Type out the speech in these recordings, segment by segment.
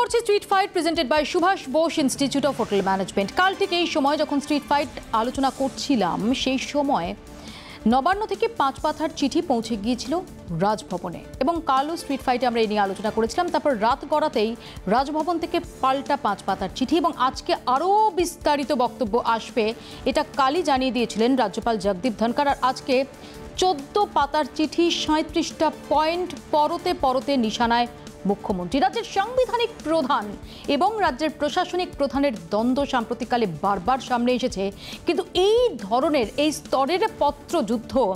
করছি street fight presented by Subhash Bose institute of hotel management কাল ঠিক এই সময় যখন স্ট্রিট ফাইট আলোচনা করছিলাম, সেই সময় নবান্ন থেকে পাঁচ পাথার চিঠি পৌঁছে গিয়েছিল রাজভবনে। এবং কালও স্ট্রিট ফাইটে আমরা এই নিয়ে আলোচনা করেছিলাম। তারপর রাত গড়াতেই রাজভবন থেকে পাল্টা পাঁচ পাতার চিঠি এবং আজকে আরও বিস্তারিত বক্তব্য আসবে। এটা কালই জানিয়ে দিয়েছিলেন রাজ্যপাল জগদীপ ধনকর আর আজকে চোদ্দ পাতার চিঠি সাঁত্রিশটা পয়েন্ট পরতে পরতে নিশানায় মুখ্যমন্ত্রী, রাজ্যের সাংবিধানিক প্রধান এবং রাজ্যের প্রশাসনিক প্রধানের দ্বন্দ্ব সাম্প্রতিককালে বারবার সামনে এসেছে। কিন্তু এই ধরনের, এই স্তরের পত্রযুদ্ধ,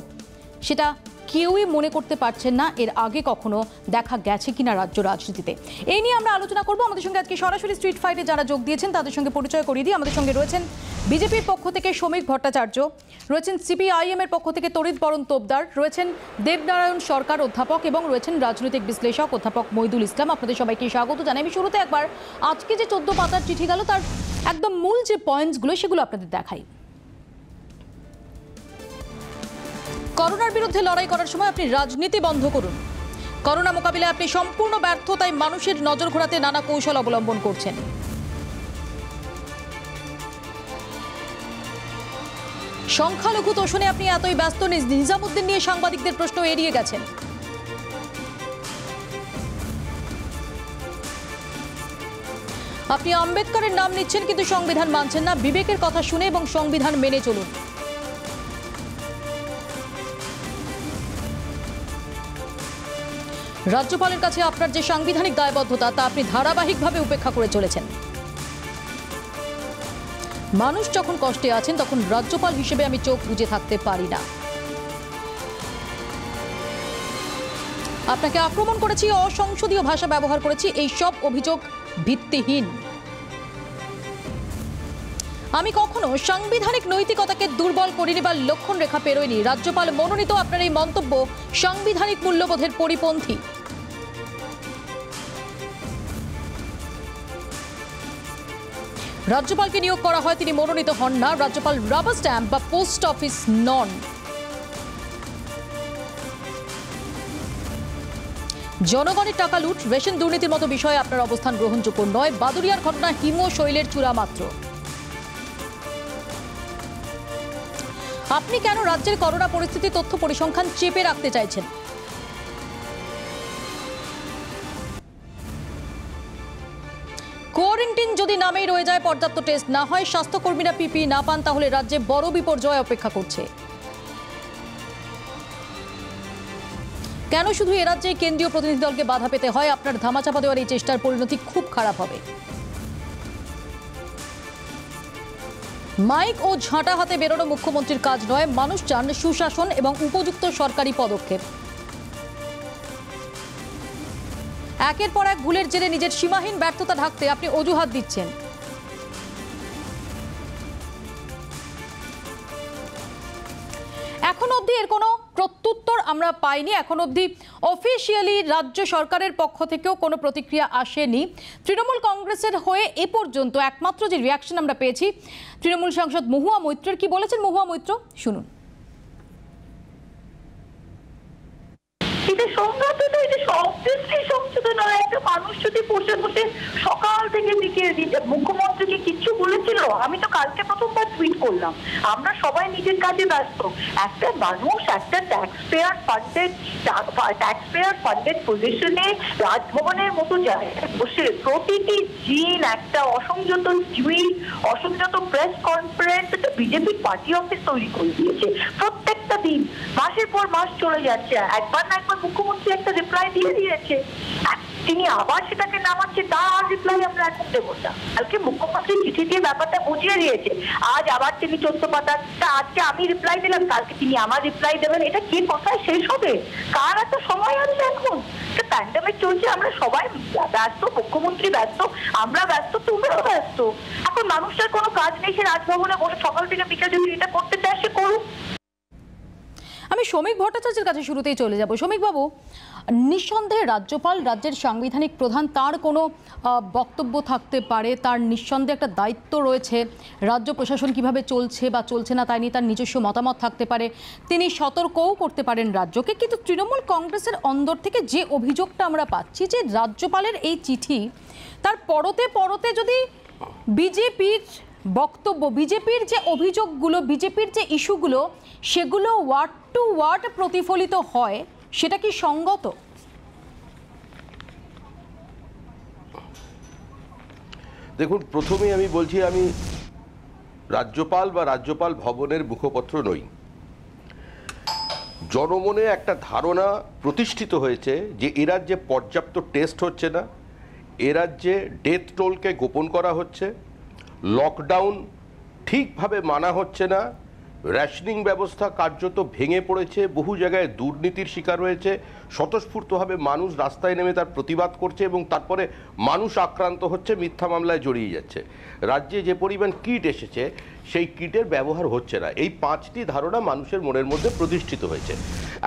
সেটা কেউই মনে করতে পারছেন না এর আগে কখনো দেখা গেছে কিনা রাজ্য রাজনীতিতে। এই নিয়ে আমরা আলোচনা করব। আমাদের সঙ্গে আজকে সরাসরি স্ট্রিট ফাইটে যারা যোগ দিয়েছেন, তাদের সঙ্গে পরিচয় করিয়ে দিই। আমাদের সঙ্গে রয়েছেন বিজেপির পক্ষ থেকে শ্রমিক ভট্টাচার্য, রয়েছেন সিপিআইএম এর পক্ষ থেকে তরিত বরণ তোপদার, রয়েছেন দেবনারায়ণ সরকার অধ্যাপক এবং রয়েছেন রাজনৈতিক বিশ্লেষক অধ্যাপক মইদুল ইসলাম। আপনাদের সবাইকে স্বাগত জানাই। আমি শুরুতে একবার আজকে যে চোদ্দ পাতার চিঠি গেল, তার একদম মূল যে পয়েন্টসগুলো সেগুলো আপনাদের দেখাই। করোনার বিরুদ্ধে লড়াই করার সময় আপনি রাজনীতি বন্ধ করুন। করোনা মোকাবিলায় আপনি সম্পূর্ণ ব্যর্থতায় মানুষের নজর ঘোরাতে নানা কৌশল অবলম্বন করছেন। সংখ্যালঘু তোষণে আপনি এতই ব্যস্ত নিজামুদ্দিন নিয়ে সাংবাদিকদের প্রশ্ন এড়িয়ে গেছেন। আপনি আম্বেদকরের নাম নিচ্ছেন, কিন্তু সংবিধান মানছেন না। বিবেকের কথা শুনে এবং সংবিধান মেনে চলুন। রাজ্যপালের কাছে আপনার যে সাংবিধানিক দায়বদ্ধতা, তা আপনি ধারাবাহিকভাবে উপেক্ষা করে চলেছেন। মানুষ যখন কষ্টে আছেন, তখন রাজ্যপাল হিসেবে আমি চোখ বুঝে থাকতে পারি না। আপনাকে আক্রমণ করেছি অসংসদীয় ভাষা ব্যবহার করেছি, এই সব অভিযোগ ভিত্তিহীন। আমি কখনো সাংবিধানিক নৈতিকতাকে দুর্বল করিনি বা লক্ষণ রেখা পেরোয়নি। রাজ্যপাল মনোনীত আপনার এই মন্তব্য সাংবিধানিক মূল্যবোধের পরিপন্থী। রাজ্যপালকে নিয়োগ করা হয়, তিনি মনোনীত হন না। রাজ্যপাল রাবার স্ট্যাম্প বা পোস্ট অফিস নন। জনগণের টাকা লুট, রেশন দুর্নীতির মতো বিষয়ে আপনার অবস্থান গ্রহণযোগ্য নয়। বাদুরিয়ার ঘটনা হিম শৈলের চূড়া মাত্র আপনি কেন রাজ্যের করোনা পরিস্থিতি তথ্য পরিসংখ্যান চেপে রাখতে চাইছেন? কোয়ারেন্টিন যদি নামেই রয়ে যায়, পর্যাপ্ত টেস্ট না হয়, স্বাস্থ্যকর্মীরা পিপি না পান, তাহলে রাজ্যে বড় বিপর্যয় অপেক্ষা করছে। কেন শুধু এ কেন্দ্রীয় প্রতিনিধি দলকে বাধা পেতে হয়? আপনার ধামাচাপা দেওয়ার এই চেষ্টার পরিণতি খুব খারাপ হবে। মাইক ও ঝাঁটা হাতে বেরোনো মুখ্যমন্ত্রীর কাজ নয়। মানুষ চান সুশাসন এবং উপযুক্ত সরকারি পদক্ষেপ। একের পর এক ভুলের জেরে নিজের সীমাহীন ব্যর্থতা ঢাকতে আপনি অজুহাত দিচ্ছেন। এখন অবধি এর কোনো প্রত্যুত্তর আমরা পাইনি। এখন অবধি অফিসিয়ালি রাজ্য সরকারের পক্ষ থেকেও কোনো প্রতিক্রিয়া আসেনি। তৃণমূল কংগ্রেসের হয়ে এ পর্যন্ত একমাত্র যে রিয়াকশন আমরা পেয়েছি, তৃণমূল সাংসদ মহুয়া মৈত্রের কি বলেছেন? মহুয়া মৈত্র, শুনুন। নয়। একটা মানুষ যদি বসে বসে সকাল থেকে বিকেল মুখ্যমন্ত্রীকে বলেছিল, আমি তো কালকে প্রথমবার টুইট করলাম। আমরা সবাই নিজের কাজে ব্যস্ত। একটা মানুষ একটা tax payer funded tax payer funded পজিশনে রাজভবনের মতো জায়গায় বসে প্রতিটি দিন একটা অসংযত tweet অসংযত press conference BJP party office তৈরি করে দিয়েছে। প্রত্যেকটা দিন, মাসের পর মাস চলে যাচ্ছে। একবার না একবার মুখ্যমন্ত্রী একটা রিপ্লাই দিয়ে দিয়েছে। তিনি আবার সেটাকে নামাচ্ছে তার রিপ্লাই আমরা এখন দেবো না। কালকে মুখ্যমন্ত্রী চিঠি দিয়ে ব্যাপারটা বুঝিয়ে দিয়েছে। আজ আবার তিনি চোদ্দ পাতা তা আজকে আমি রিপ্লাই দিলাম, কালকে তিনি আমার রিপ্লাই দেবেন। এটা কি কথায় শেষ হবে? কার এত সময় আছে এখন? প্যান্ডামিক চলছে, আমরা সবাই ব্যস্ত, মুখ্যমন্ত্রী ব্যস্ত, আমরা ব্যস্ত তোমরাও ব্যস্ত। এখন মানুষটার কোনো কাজ নেই, সে রাজভবনে বসে সকাল থেকে বিকেল যদি এটা করতে চায়, সে করুক। আমি শ্রমিক ভট্টাচার্যের কাছে শুরুতেই চলে যাব। শ্রমিক বাবু নিঃসন্দেহে রাজ্যপাল, রাজ্যের সাংবিধানিক প্রধান, তার কোনো বক্তব্য থাকতে পারে? তার নিঃসন্দেহে একটা দায়িত্ব রয়েছে। রাজ্য প্রশাসন কীভাবে চলছে বা চলছে না তাই নিয়ে তার নিজস্ব মতামত থাকতে পারে। তিনি সতর্কও করতে পারেন রাজ্যকে, কিন্তু তৃণমূল কংগ্রেসের অন্দর থেকে যে অভিযোগটা আমরা পাচ্ছি যে রাজ্যপালের এই চিঠি, তার পরতে পরতে যদি বিজেপির বক্তব্য, বিজেপির যে অভিযোগগুলো, বিজেপির যে ইস্যুগুলো সেগুলো ওয়ার্ড টু ওয়ার্ড প্রতিফলিত হয়, সেটা কি সঙ্গত? দেখুন, প্রথমেই আমি বলছি আমি রাজ্যপাল বা রাজ্যপাল ভবনের মুখপত্র নই। জনমনে একটা ধারণা প্রতিষ্ঠিত হয়েছে যে এ রাজ্যে পর্যাপ্ত টেস্ট হচ্ছে না, এ রাজ্যে ডেথ টোলকে গোপন করা হচ্ছে, লকডাউন ঠিকভাবে মানা হচ্ছে না রেশনিং ব্যবস্থা কার্যত ভেঙে পড়েছে, বহু জায়গায় দুর্নীতির শিকার হয়েছে, স্বতঃস্ফূর্তভাবে মানুষ রাস্তায় নেমে তার প্রতিবাদ করছে এবং তারপরে মানুষ আক্রান্ত হচ্ছে, মিথ্যা মামলায় জড়িয়ে যাচ্ছে। রাজ্যে যে পরিমাণ কিট এসেছে সেই কিটের ব্যবহার হচ্ছে না। এই পাঁচটি ধারণা মানুষের মনের মধ্যে প্রতিষ্ঠিত হয়েছে।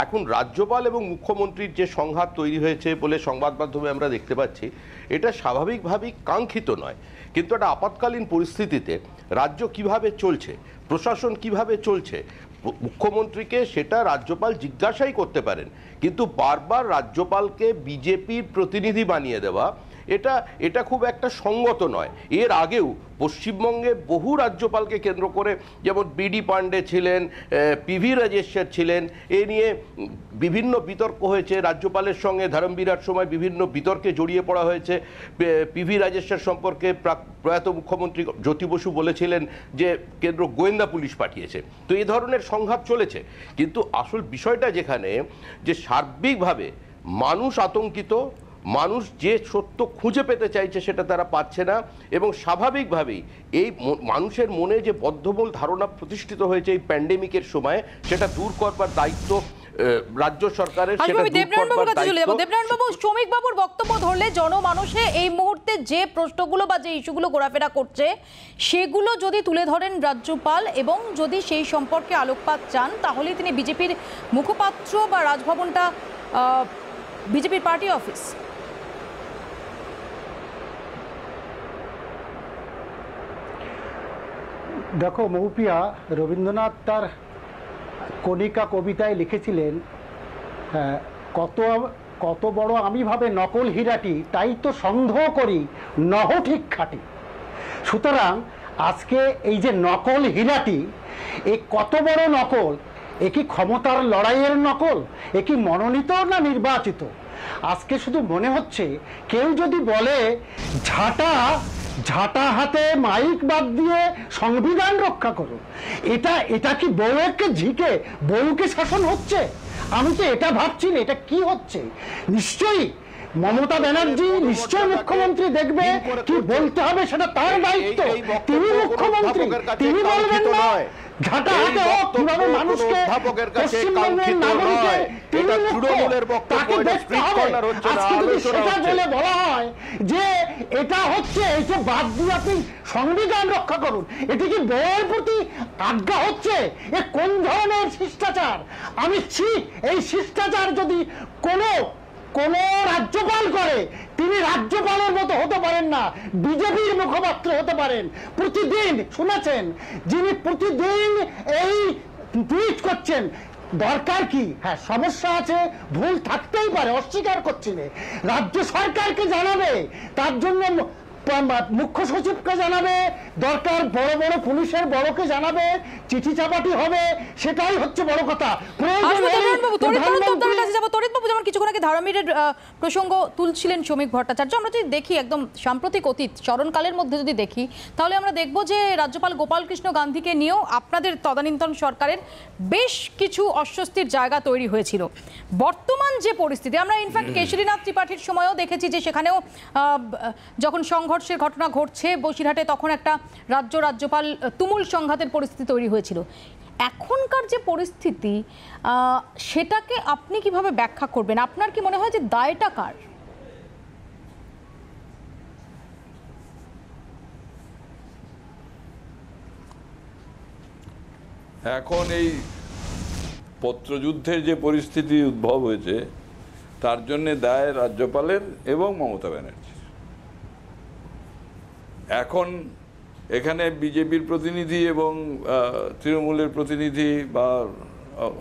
এখন রাজ্যপাল এবং মুখ্যমন্ত্রীর যে সংঘাত তৈরি হয়েছে বলে সংবাদ মাধ্যমে আমরা দেখতে পাচ্ছি, এটা স্বাভাবিকভাবেই কাঙ্ক্ষিত নয়। কিন্তু একটা আপাতকালীন পরিস্থিতিতে রাজ্য কীভাবে চলছে, প্রশাসন কীভাবে চলছে মুখ্যমন্ত্রীকে সেটা রাজ্যপাল জিজ্ঞাসাই করতে পারেন। কিন্তু বারবার রাজ্যপালকে বিজেপির প্রতিনিধি বানিয়ে দেওয়া এটা এটা খুব একটা সঙ্গত নয়। এর আগেও পশ্চিমবঙ্গে বহু রাজ্যপালকে কেন্দ্র করে যেমন বিডি পান্ডে ছিলেন পিভি রাজেশ্বর ছিলেন, এ নিয়ে বিভিন্ন বিতর্ক হয়েছে। রাজ্যপালের সঙ্গে ধর্মবীরার সময় বিভিন্ন বিতর্কে জড়িয়ে পড়া হয়েছে। পিভি রাজেশ্বর সম্পর্কে প্রাক- প্রয়াত মুখ্যমন্ত্রী জ্যোতি বসু বলেছিলেন যে, কেন্দ্র গোয়েন্দা পুলিশ পাঠিয়েছে। তো এই ধরনের সংঘাত চলেছে। কিন্তু আসল বিষয়টা যেখানে, যে সার্বিকভাবে মানুষ আতঙ্কিত মানুষ যে সত্য খুঁজে পেতে চাইছে সেটা তারা পাচ্ছে না এবং স্বাভাবিকভাবেই এই মানুষের মনে যে বদ্ধমূল ধারণা প্রতিষ্ঠিত হয়েছে এই প্যান্ডেমিকের সময় সেটা দূর করবার দায়িত্ব রাজ্য সরকারের আসলে সেটা আমি দূর দেবনারায়ণ বাবুর করবার কাছে চলে যাব। দায়িত্ব। দেবনারায়ণ বাবু শ্রমিক বাবুর বক্তব্য ধরলে জনমানুষে এই মুহূর্তে যে প্রশ্নগুলো বা যে ইস্যুগুলো ঘোরাফেরা করছে সেগুলো যদি তুলে ধরেন রাজ্যপাল এবং যদি সেই সম্পর্কে আলোকপাত চান তাহলে তিনি বিজেপির মুখপাত্র বা রাজভবনটা বিজেপির পার্টি অফিস। দেখো মৌপিয়া রবীন্দ্রনাথ তার কণিকা কবিতায় লিখেছিলেন আহ, কত কত বড় আমি ভাবে নকল হীরাটি তাই তো সন্দেহ করি নহ ঠিক খাটি। সুতরাং আজকে এই যে নকল হীরাটি এ কত বড় নকল? এ কি ক্ষমতার লড়াইয়ের নকল? এ কি মনোনীত না নির্বাচিত? আজকে শুধু মনে হচ্ছে কেউ যদি বলে ঝাঁটা ঝাঁটা হাতে মাইক বাদ দিয়ে সংবিধান রক্ষা করো। এটা এটা কি বউকে ঝিকে? বউকে শাসন হচ্ছে? আমি তো এটা ভাবছি না, এটা কি হচ্ছে? নিশ্চয়ই মমতা ব্যানার্জি নিশ্চয় মুখ্যমন্ত্রী দেখবে। কি বলতে হবে সেটা তার দায়িত্ব। তিনি মুখ্যমন্ত্রী তিনি বলবেন না। নয়। ঝাঁটা হাতে হোক কীভাবে মানুষকে পশ্চিমবঙ্গের নাগরিকের তিনি এটা মুখ্য। তৃণমূলের বক্তব্য, তাকে দেখতে হবে। corner হচ্ছে না, আজকে যদি সেটা বলে বলা হয় যে এটা হচ্ছে এই যে বাদ দিয়ে আপনি সংবিধান রক্ষা করুন এটি কি বউয়ের প্রতি আজ্ঞা হচ্ছে? এ কোন ধরনের শিষ্টাচার? আমি ছি এই শিষ্টাচার যদি কোনো কোন রাজ্যপাল করে তিনি রাজ্যপালের মতো হতে পারেন না, বিজেপির মুখপাত্র হতে পারেন। প্রতিদিন শুনেছেন যিনি প্রতিদিন এই টুইট করছেন, দরকার কি? হ্যাঁ সমস্যা আছে, ভুল থাকতেই পারে, অস্বীকার করছি রাজ্য সরকারকে জানাবে, তার জন্য মুখ্য সচিবকে জানাবে দরকার বড় বড় পুলিশের বড়কে জানাবে চিঠি চাপাটি হবে সেটাই হচ্ছে বড় কথা। যেমন কিছুক্ষণ আগে ধারামীরের প্রসঙ্গ তুলছিলেন শ্রমিক ভট্টাচার্য। আমরা যদি দেখি একদম সাম্প্রতিক অতীত স্মরণকালের মধ্যে যদি দেখি তাহলে আমরা দেখব যে রাজ্যপাল গোপালকৃষ্ণ গান্ধীকে নিয়েও আপনাদের তদানীন্তন সরকারের বেশ কিছু অস্বস্তির জায়গা তৈরি হয়েছিল। বর্তমান যে পরিস্থিতি আমরা ইনফ্যাক্ট কেশরীনাথ ত্রিপাঠীর সময়ও দেখেছি যে সেখানেও আহ, যখন সংঘর্ষের ঘটনা ঘটছে, বসিরহাটে তখন একটা রাজ্য রাজ্যপাল তুমুল সংঘাতের পরিস্থিতি তৈরি হয়েছিল। এখনকার যে পরিস্থিতি সেটাকে আপনি কীভাবে ব্যাখ্যা করবেন? আপনার কি মনে হয় যে দায়টা কার? এখন এই পত্রযুদ্ধের যে পরিস্থিতি উদ্ভব হয়েছে, তার জন্যে দায় রাজ্যপালের এবং মমতা ব্যানার্জির। এখন এখানে বিজেপির প্রতিনিধি এবং তৃণমূলের প্রতিনিধি বা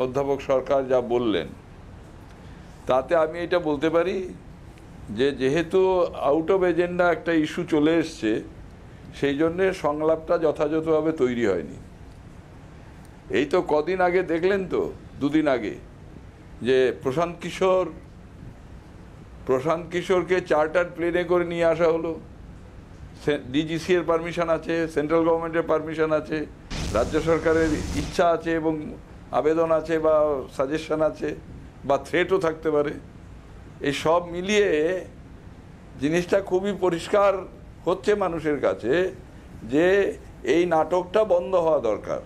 অধ্যাপক সরকার যা বললেন, তাতে আমি এটা বলতে পারি যে যেহেতু আউট অফ এজেন্ডা একটা ইস্যু চলে এসছে, সেই জন্যে সংলাপটা যথাযথভাবে তৈরি হয়নি। এই তো কদিন আগে দেখলেন তো, দুদিন আগে, যে প্রশান্ত কিশোর, প্রশান্ত কিশোরকে চার্টার প্লেনে করে নিয়ে আসা হলো। ডিজিসি এর পারমিশন আছে সেন্ট্রাল গভর্নমেন্টের পারমিশন আছে, রাজ্য সরকারের ইচ্ছা আছে এবং আবেদন আছে বা সাজেশন আছে বা থ্রেটও থাকতে পারে। এই সব মিলিয়ে জিনিসটা খুবই পরিষ্কার হচ্ছে মানুষের কাছে যে এই নাটকটা বন্ধ হওয়া দরকার।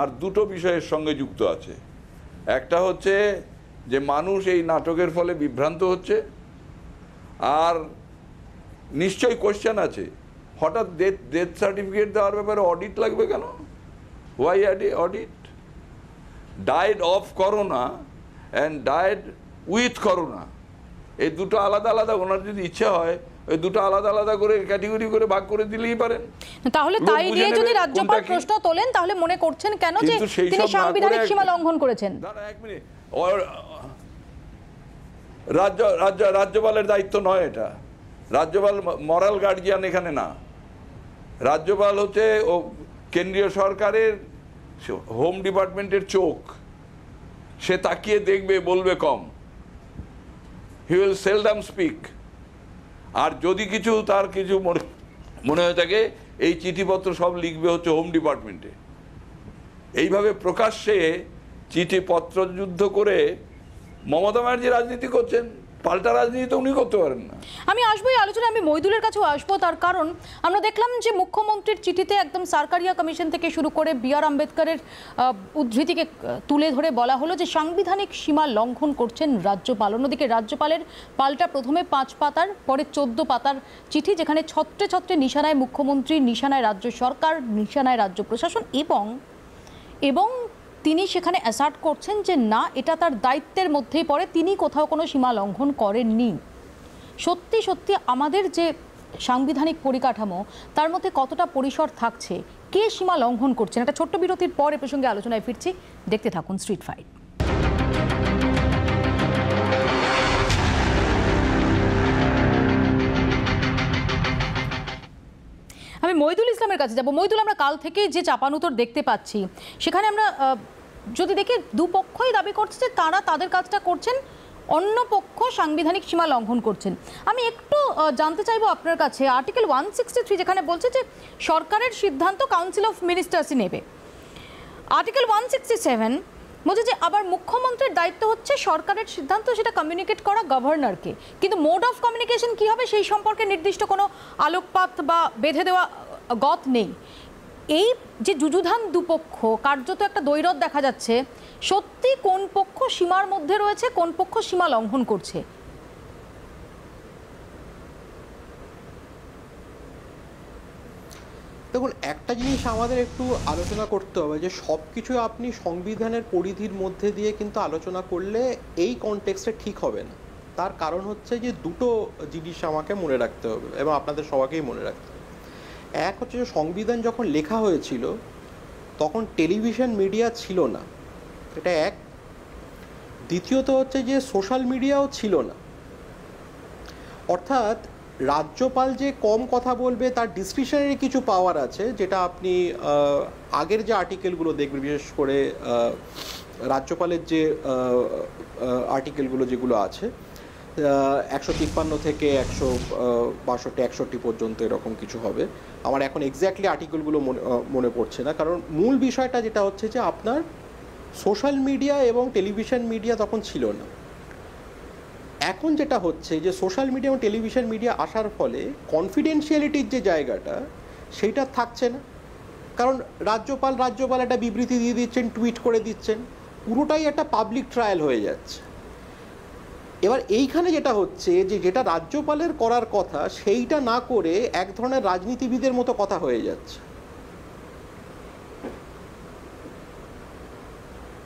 আর দুটো বিষয়ের সঙ্গে যুক্ত আছে। একটা হচ্ছে যে মানুষ এই নাটকের ফলে বিভ্রান্ত হচ্ছে, আর নিশ্চয়ই কোশ্চেন আছে। হঠাৎ ডেথ ডেথ সার্টিফিকেট দেওয়ার ব্যাপারে অডিট লাগবে কেন? Why audit died of corona and died with corona এই দুটো আলাদা আলাদা ওনার যদি ইচ্ছে হয় ওই দুটো আলাদা আলাদা করে ক্যাটেগরি করে ভাগ করে দিলেই পারেন। তাহলে তাই নিয়ে যদি রাজ্যপাল প্রশ্ন তোলেন তাহলে মনে করছেন কেন যে তিনি সব সাংবিধানিক সীমা লঙ্ঘন করেছেন। দাঁড়া এক মিনিট। রাজ্য রাজ্য রাজ্যপালের দায়িত্ব নয় এটা। রাজ্যপাল মরাল গার্জিয়ান এখানে না। রাজ্যপাল হচ্ছে ও কেন্দ্রীয় সরকারের হোম ডিপার্টমেন্টের চোখ। সে তাকিয়ে দেখবে, বলবে কম। হি উইল সেলডাম স্পিক আর যদি কিছু, তার কিছু মনে হয়ে থাকে, এই চিঠিপত্র সব লিখবে হচ্ছে হোম ডিপার্টমেন্টে। এইভাবে প্রকাশ্যে চিঠিপত্র যুদ্ধ করে মমতা ব্যানার্জি রাজনীতি করছেন। পাল্টা রাজনীতি তো উনি করতে পারেন না। আমি আসব এই আলোচনায়, আমি মইদুলের কাছেও আসব, তার কারণ আমরা দেখলাম যে মুখ্যমন্ত্রীর চিঠিতে একদম সারকারিয়া কমিশন থেকে শুরু করে বি আর আম্বেদকরের উদ্ধৃতিকে তুলে ধরে বলা হলো যে সাংবিধানিক সীমা লঙ্ঘন করছেন রাজ্যপাল। অন্যদিকে রাজ্যপালের পাল্টা প্রথমে পাঁচ পাতার, পরে চোদ্দ পাতার চিঠি যেখানে ছত্রে ছত্রে নিশানায় মুখ্যমন্ত্রী, নিশানায় রাজ্য সরকার, নিশানায় রাজ্য প্রশাসন এবং এবং তিনি সেখানে অ্যাসার্ট করছেন যে, না, এটা তার দায়িত্বের মধ্যেই পড়ে। তিনি কোথাও কোনো সীমা লঙ্ঘন করেননি। সত্যি সত্যি আমাদের যে সাংবিধানিক পরিকাঠামো, তার মধ্যে কতটা পরিসর থাকছে? কে সীমা লঙ্ঘন করছেন? একটা ছোট্ট বিরতির পর এ প্রসঙ্গে আলোচনায় ফিরছি। দেখতে থাকুন স্ট্রিট ফাইট আমি মইদুল ইসলামের কাছে যাব। মইদুল আমরা কাল থেকে যে চাপানুতর দেখতে পাচ্ছি, সেখানে আমরা যদি দেখি দুপক্ষই দাবি করছে যে তারা তাদের কাজটা করছেন, অন্য পক্ষ সাংবিধানিক সীমা লঙ্ঘন করছেন। আমি একটু জানতে চাইব আপনার কাছে। আর্টিকেল ওয়ান সিক্সটি থ্রি যেখানে বলছে যে সরকারের সিদ্ধান্ত কাউন্সিল অফ মিনিস্টার্সই নেবে। আর্টিকেল ওয়ান সিক্সটি সেভেন বলছে যে আবার মুখ্যমন্ত্রীর দায়িত্ব হচ্ছে সরকারের সিদ্ধান্ত, সেটা কমিউনিকেট করা গভর্নরকে কিন্তু মোড অফ কমিউনিকেশন কী হবে, সেই সম্পর্কে নির্দিষ্ট কোনো আলোকপাত বা বেঁধে দেওয়া গত নেই। এই যে যুযুধান দুপক্ষ, কার্যত একটা দৈরথ দেখা যাচ্ছে, সত্যি কোন পক্ষ সীমার মধ্যে রয়েছে, কোন পক্ষ সীমা লঙ্ঘন করছে? দেখুন, একটা জিনিস আমাদের একটু আলোচনা করতে হবে যে সব কিছু আপনি সংবিধানের পরিধির মধ্যে দিয়ে কিন্তু আলোচনা করলে এই কনটেক্সটে ঠিক হবে না। তার কারণ হচ্ছে যে দুটো জিনিস আমাকে মনে রাখতে হবে এবং আপনাদের সবাইকেই মনে রাখতে হবে। এক হচ্ছে যে সংবিধান যখন লেখা হয়েছিল, তখন টেলিভিশন মিডিয়া ছিল না। এটা এক। দ্বিতীয়ত হচ্ছে যে সোশ্যাল মিডিয়াও ছিল না। অর্থাৎ রাজ্যপাল যে কম কথা বলবে, তার ডিসক্রিপশনারি কিছু পাওয়ার আছে, যেটা আপনি আগের যে আর্টিকেলগুলো দেখবেন, বিশেষ করে রাজ্যপালের যে আর্টিকেলগুলো যেগুলো আছে একশো তিপ্পান্ন থেকে একশো বাষট্টি, একষট্টি পর্যন্ত এরকম কিছু হবে। আমার এখন এক্স্যাক্টলি আর্টিকেলগুলো মনে মনে পড়ছে না। কারণ মূল বিষয়টা যেটা হচ্ছে যে, আপনার সোশ্যাল মিডিয়া এবং টেলিভিশন মিডিয়া তখন ছিল না। এখন যেটা হচ্ছে যে সোশ্যাল মিডিয়া এবং টেলিভিশন মিডিয়া আসার ফলে কনফিডেন্সিয়ালিটির যে জায়গাটা, সেইটা থাকছে না। কারণ রাজ্যপাল রাজ্যপাল একটা বিবৃতি দিয়ে দিচ্ছেন টুইট করে দিচ্ছেন, পুরোটাই একটা পাবলিক ট্রায়াল হয়ে যাচ্ছে। এবার এইখানে যেটা হচ্ছে যে যেটা রাজ্যপালের করার কথা, সেইটা না করে এক ধরনের রাজনীতিবিদের মতো কথা হয়ে যাচ্ছে।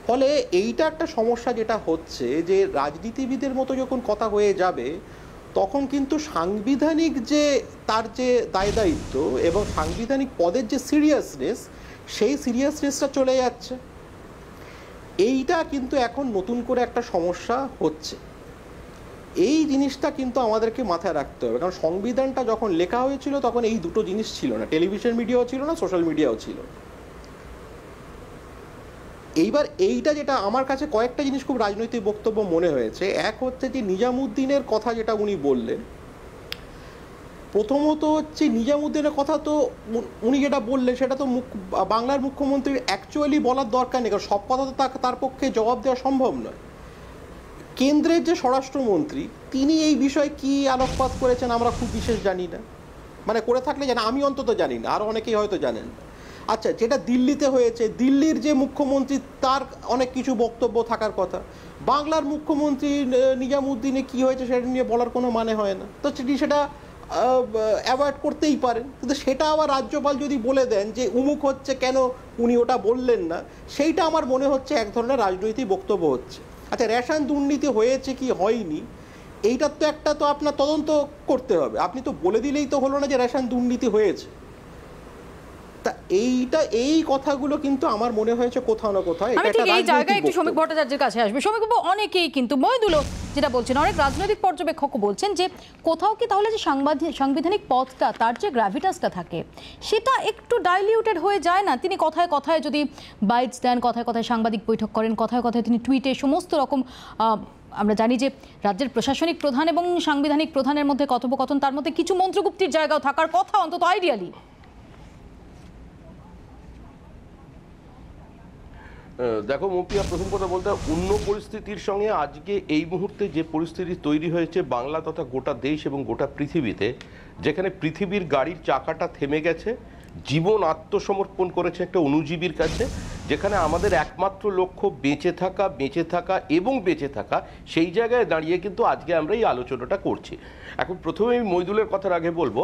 ফলে এইটা একটা সমস্যা যেটা হচ্ছে যে রাজনীতিবিদের মতো যখন কথা হয়ে যাবে, তখন কিন্তু সাংবিধানিক যে তার যে দায় দায়িত্ব এবং সাংবিধানিক পদের যে সিরিয়াসনেস, সেই সিরিয়াসনেসটা চলে যাচ্ছে। এইটা কিন্তু এখন নতুন করে একটা সমস্যা হচ্ছে। এই জিনিসটা কিন্তু আমাদেরকে মাথায় রাখতে হবে। কারণ সংবিধানটা যখন লেখা হয়েছিল, তখন এই দুটো জিনিস ছিল না। টেলিভিশন মিডিয়াও ছিল না, সোশ্যাল মিডিয়াও ছিল। এইবার এইটা যেটা আমার কাছে কয়েকটা জিনিস খুব রাজনৈতিক বক্তব্য মনে হয়েছে। এক হচ্ছে যে নিজামুদ্দিনের কথা যেটা উনি বললেন, প্রথমত হচ্ছে নিজামুদ্দিনের কথা তো উনি যেটা বললেন সেটা তো মুখ বাংলার মুখ্যমন্ত্রীর অ্যাকচুয়ালি বলার দরকার নেই, কারণ সব কথা তো তার পক্ষে জবাব দেওয়া সম্ভব নয়। কেন্দ্রের যে স্বরাষ্ট্রমন্ত্রী, তিনি এই বিষয়ে কি আলোকপাত করেছেন আমরা খুব বিশেষ জানি না। মানে করে থাকলে জানি, আমি অন্তত জানি না আরও অনেকেই হয়তো জানেন না। আচ্ছা যেটা দিল্লিতে হয়েছে, দিল্লির যে মুখ্যমন্ত্রী, তার অনেক কিছু বক্তব্য থাকার কথা। বাংলার মুখ্যমন্ত্রী নিজামুদ্দিনে কি হয়েছে সেটা নিয়ে বলার কোনো মানে হয় না। তো সেটি সেটা অ্যাভয়েড করতেই পারেন। কিন্তু সেটা আবার রাজ্যপাল যদি বলে দেন যে উমুক হচ্ছে কেন উনি ওটা বললেন না, সেইটা আমার মনে হচ্ছে এক ধরনের রাজনৈতিক বক্তব্য হচ্ছে। আচ্ছা রেশন দুর্নীতি হয়েছে কি হয়নি? এইটার তো একটা তো আপনার তদন্ত করতে হবে। আপনি তো বলে দিলেই তো হলো না যে রেশন দুর্নীতি হয়েছে। তা এইটা এই কথাগুলো কিন্তু আমার মনে হয়েছে কোথাও না কোথাও আমি ঠিক এই জায়গায় একটু শ্রমিক ভট্টাচার্যের কাছে আসবে। শ্রমিকবাবু অনেকেই কিন্তু ময়দুলো যেটা বলছেন অনেক রাজনৈতিক পর্যবেক্ষকও বলছেন যে কোথাও কি তাহলে যে সাংবাদিক সাংবিধানিক পদটা তার যে গ্র্যাভিটাসটা থাকে সেটা একটু ডাইলিউটেড হয়ে যায় না? তিনি কথায় কথায় যদি বাইটস দেন কথায় কথায় সাংবাদিক বৈঠক করেন কথায় কথায় তিনি টুইটে সমস্ত রকম আমরা জানি যে রাজ্যের প্রশাসনিক প্রধান এবং সাংবিধানিক প্রধানের মধ্যে কথোপকথন তার মধ্যে কিছু মন্ত্রগুপ্তির জায়গাও থাকার কথা অন্তত আইডিয়ালি দেখো মুপিয়া, প্রথম কথা বলতে অন্য পরিস্থিতির সঙ্গে আজকে এই মুহূর্তে যে পরিস্থিতি তৈরি হয়েছে বাংলা তথা গোটা দেশ এবং গোটা পৃথিবীতে, যেখানে পৃথিবীর গাড়ির চাকাটা থেমে গেছে, জীবন আত্মসমর্পণ করেছে একটা অনুজীবীর কাছে, যেখানে আমাদের একমাত্র লক্ষ্য বেঁচে থাকা বেঁচে থাকা এবং বেঁচে থাকা, সেই জায়গায় দাঁড়িয়ে কিন্তু আজকে আমরা এই আলোচনাটা করছি। এখন প্রথমে আমি মইদুলের কথার আগে বলব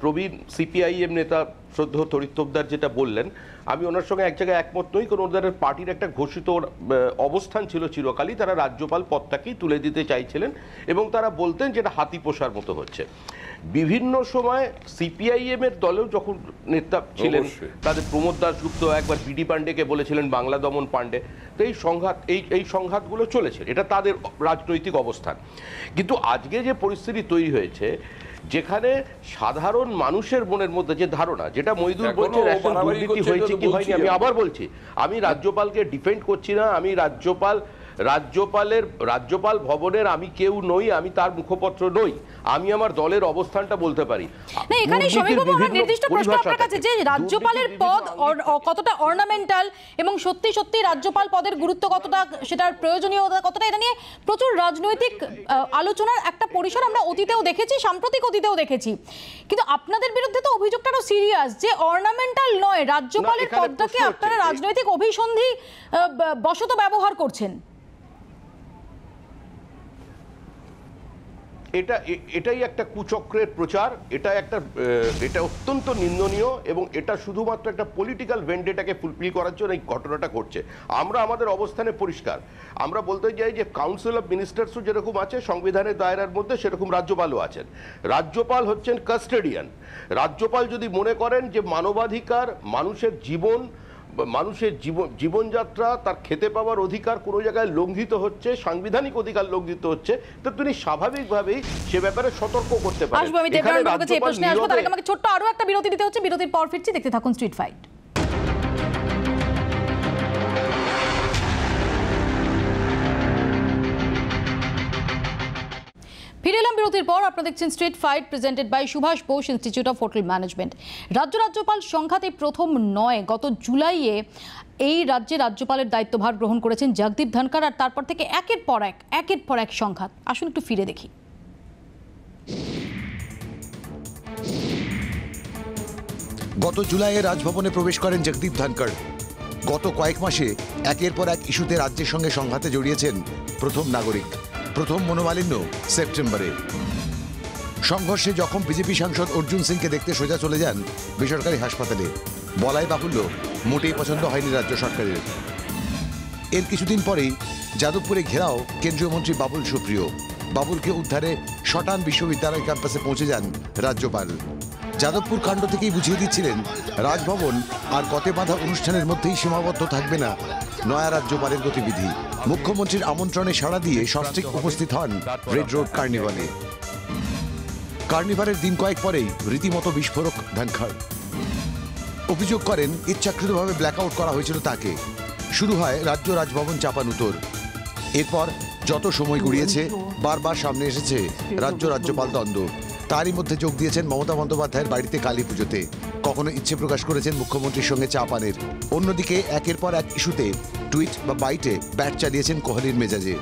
প্রবীণ সিপিআইএম নেতা শ্রদ্ধ তরিত্তবদার যেটা বললেন আমি ওনার সঙ্গে এক জায়গায় একমত নই কারণ ওদের পার্টির একটা ঘোষিত অবস্থান ছিল চিরকালই। তারা রাজ্যপাল পদটাকেই তুলে দিতে চাইছিলেন এবং তারা বলতেন যেটা হাতি পোষার মতো হচ্ছে। বিভিন্ন সময় সিপিআইএম এর দলেও যখন নেতা ছিলেন তাদের প্রমোদ দাসগুপ্ত একবার বিডি পান্ডেকে বলেছিলেন বাংলা দমন পান্ডে তো এই সংঘাত এই এই সংঘাতগুলো চলেছে। এটা তাদের রাজনৈতিক অবস্থান। কিন্তু আজকে যে পরিস্থিতি তৈরি হয়েছে যেখানে সাধারণ মানুষের মনের মধ্যে যে ধারণা যেটা মইদুল এখনও বলছে রেশন দুর্নীতি হয়েছে কি হয়নি আমি। আবার বলছি আমি রাজ্যপালকে ডিফেন্ড করছি না আমি রাজ্যপাল রাজ্যপালের রাজ্যপাল ভবনের আমি কেউ নই আমি তার মুখপত্র নই। আমি আমার দলের অবস্থানটা বলতে পারি। না এখানে বিভিন্ন নির্দিষ্ট প্রশ্ন আপনার কাছে যে রাজ্যপালের পদ কতটা অর্নামেন্টাল এবং সত্যি সত্যি রাজ্যপাল পদের গুরুত্ব কতটা সেটার প্রয়োজনীয়তা কতটা এটা নিয়ে প্রচুর রাজনৈতিক আলোচনার একটা পরিসর আমরা অতীতেও দেখেছি সাম্প্রতিক অতীতেও দেখেছি। কিন্তু আপনাদের বিরুদ্ধে তো অভিযোগটা আরও সিরিয়াস যে অর্নামেন্টাল নয় রাজ্যপালের পদটাকে আপনারা রাজনৈতিক অভিসন্ধি বশত ব্যবহার করছেন। এটা এটাই একটা কুচক্রের প্রচার, এটা একটা এটা অত্যন্ত নিন্দনীয় এবং এটা শুধুমাত্র একটা পলিটিক্যাল ভেন্ডেটাকে ফুলফিল করার জন্য এই ঘটনাটা ঘটছে। আমরা আমাদের অবস্থানে পরিষ্কার। আমরা বলতে চাই যে কাউন্সিল অফ মিনিস্টার্সও যেরকম আছে, সংবিধানের দায়রার মধ্যে সেরকম রাজ্যপালও আছেন। রাজ্যপাল হচ্ছেন কাস্টেডিয়ান রাজ্যপাল যদি মনে করেন যে মানবাধিকার, মানুষের জীবন মানুষের জীবন জীবনযাত্রা তার খেতে পাওয়ার অধিকার কোনো জায়গায় লঙ্ঘিত হচ্ছে সাংবিধানিক অধিকার লঙ্ঘিত হচ্ছে তো তিনি স্বাভাবিকভাবেই সে ব্যাপারে সতর্ক করতে পারেন। আসব আমি দেবরাম এই প্রশ্নে আসব তার আগে আমাকে ছোট্ট আরও একটা বিরতি দিতে হচ্ছে। বিরতির পর ফিরছি দেখতে থাকুন স্ট্রিট ফাইট ফিরে এলাম বিরতির পর। আপনারা দেখছেন street fight presented by Subhash Bose institute of hotel management রাজ্য রাজ্যপাল সংখ্যাতে প্রথম নয়, গত জুলাইয়ে এই রাজ্যে রাজ্যপালের দায়িত্বভার গ্রহণ করেছেন জগদীপ ধনকর আর তারপর থেকে একের পর এক, একের পর এক সংঘাত। আসুন একটু ফিরে দেখি। গত জুলাইয়ে রাজভবনে প্রবেশ করেন জগদীপ ধনকর গত কয়েক মাসে একের পর এক ইস্যুতে রাজ্যের সঙ্গে সংঘাতে জড়িয়েছেন প্রথম নাগরিক। প্রথম মনোমালিন্য সেপ্টেম্বরে। সংঘর্ষে যখন বিজেপি সাংসদ অর্জুন সিংকে দেখতে সোজা চলে যান বেসরকারি হাসপাতালে। বলাই বাহুল্য, মোটেই পছন্দ হয়নি রাজ্য সরকারের। এর কিছুদিন পরেই যাদবপুরে ঘেরাও কেন্দ্রীয় মন্ত্রী বাবুল সুপ্রিয়। বাবুলকে উদ্ধারে শটান বিশ্ববিদ্যালয় ক্যাম্পাসে পৌঁছে যান রাজ্যপাল। যাদবপুর কাণ্ড থেকেই বুঝিয়ে দিচ্ছিলেন, রাজভবন আর গতে বাঁধা অনুষ্ঠানের মধ্যেই সীমাবদ্ধ থাকবে না নয়া রাজ্যপালের গতিবিধি। মুখ্যমন্ত্রীর আমন্ত্রণে সাড়া দিয়ে সস্ত্রিক উপস্থিত হন রেড রোড কার্নিভালে কার্নিভালের দিন কয়েক পরেই রীতিমতো বিস্ফোরক ধানখাড়। অভিযোগ করেন ইচ্ছাকৃতভাবে ব্ল্যাকআউট করা হয়েছিল তাকে। শুরু হয় রাজ্য রাজভবন চাপানুতোর। এরপর যত সময় গড়িয়েছে বারবার সামনে এসেছে রাজ্য রাজ্যপাল দ্বন্দ্ব। তারই মধ্যে যোগ দিয়েছেন মমতা বন্দ্যোপাধ্যায়ের বাড়িতে কালী পুজোতে। কখনো ইচ্ছে প্রকাশ করেছেন মুখ্যমন্ত্রীর সঙ্গে চা পানের। অন্যদিকে একের পর এক ইস্যুতে টুইট বা বাইটে ব্যাট চালিয়েছেন কোহলির মেজাজে।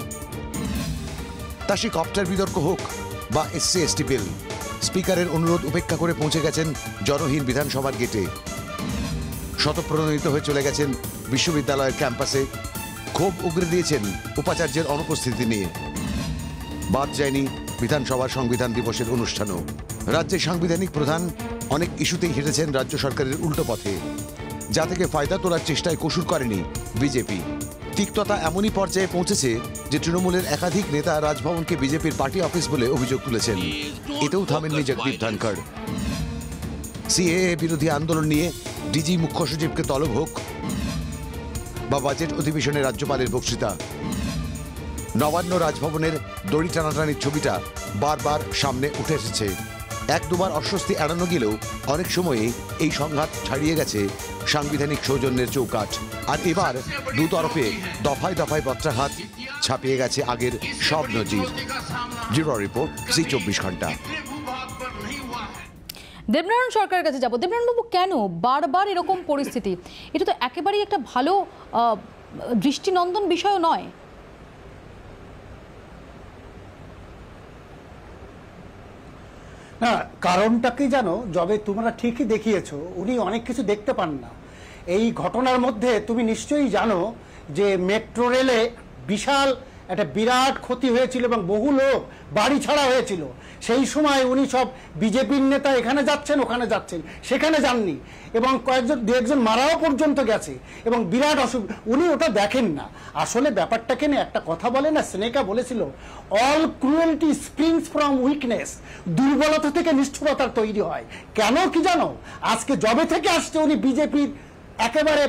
তা সে কপ্টার বিতর্ক হোক বা এসসি এসটি বিল, স্পিকারের অনুরোধ উপেক্ষা করে পৌঁছে গেছেন জনহীন বিধানসভার গেটে। শতপ্রণোদিত হয়ে চলে গেছেন বিশ্ববিদ্যালয়ের ক্যাম্পাসে, ক্ষোভ উগরে দিয়েছেন উপাচার্যের অনুপস্থিতি নিয়ে। বাদ যায়নি বিধানসভার সংবিধান দিবসের অনুষ্ঠানও। রাজ্যের সাংবিধানিক প্রধান অনেক ইস্যুতেই হেঁটেছেন রাজ্য সরকারের উল্টো পথে। যা থেকে ফায়দা তোলার চেষ্টায় কসুর করেনি বিজেপি। তিক্ততা এমনই পর্যায়ে পৌঁছেছে যে তৃণমূলের একাধিক নেতা রাজভবনকে বিজেপির পার্টি অফিস বলে অভিযোগ তুলেছেন। এতেও থামেননি জগদীপ ধনখড়। সিএএ বিরোধী আন্দোলন নিয়ে ডিজি মুখ্য সচিবকে তলব হোক বা বাজেট অধিবেশনে রাজ্যপালের বক্তৃতা। নবান্ন রাজভবনের দড়ি টানাটানির ছবিটা বারবার সামনে উঠে এসেছে। এক দুবার অস্বস্তি এড়ানো গেলেও অনেক সময়ে এই সংঘাত ছাড়িয়ে গেছে সাংবিধানিক সৌজন্যের চৌকাঠ। আর এবার দু তরফে দফায় দফায় পত্রাঘাত ছাপিয়ে গেছে আগের সব নজির। জিরো রিপোর্ট জি চব্বিশ ঘণ্টা। দেবনারায়ণ সরকারের কাছে যাব। দেবনারায়ণবাবু, কেন বারবার এরকম পরিস্থিতি? এটা তো একেবারেই একটা ভালো দৃষ্টিনন্দন বিষয় নয়। না, কারণটা কি জানো? যবে তোমরা ঠিকই দেখিয়েছো, উনি অনেক কিছু দেখতে পান না। এই ঘটনার মধ্যে তুমি নিশ্চয়ই জানো যে মেট্রো রেলে বিশাল একটা বিরাট ক্ষতি হয়েছিল এবং বহু লোক বাড়ি ছাড়া হয়েছিল। সেই সময় উনি সব বিজেপির নেতা এখানে যাচ্ছেন, ওখানে যাচ্ছেন, সেখানে যাননি এবং কয়েকজন, দু একজন মারাও পর্যন্ত গেছে এবং বিরাট অসুবিধা উনি ওটা দেখেন না। আসলে ব্যাপারটাকে নিয়ে একটা কথা বলে না স্নেকা বলেছিল all cruelty springs from weakness দুর্বলতা থেকে নিষ্ঠুরতার তৈরি হয়। কেন কি জানো? আজকে জবে থেকে আসছে উনি বিজেপির একেবারে